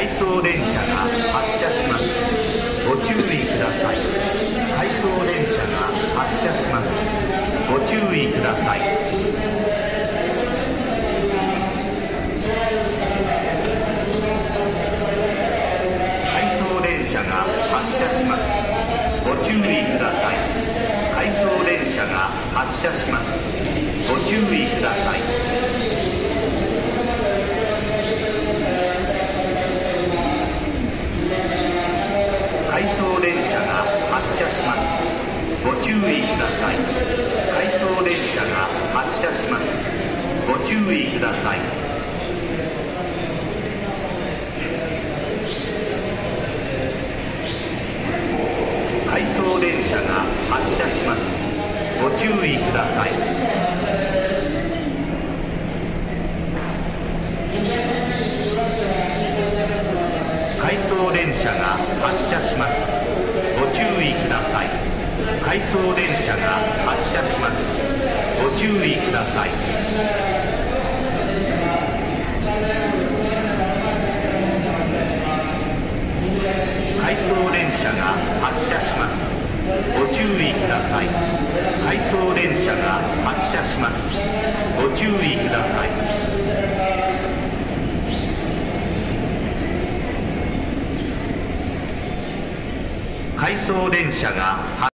回送電車が発車します。ご注意ください。回送電車が発車します。ご注意ください。回送電車が発車します。ご注意ください。回送電車が発車します。回送電車が発車します。ご注意ください。回送電車が発車しますご注意ください。回送電車が発車します。ご注意ください回送電車が発車します。ご注意ください。回送電車が発車します。ご注意ください。回送電車が発車します。ご注意ください。回送電車が発車します。ご注意ください。回送電車が発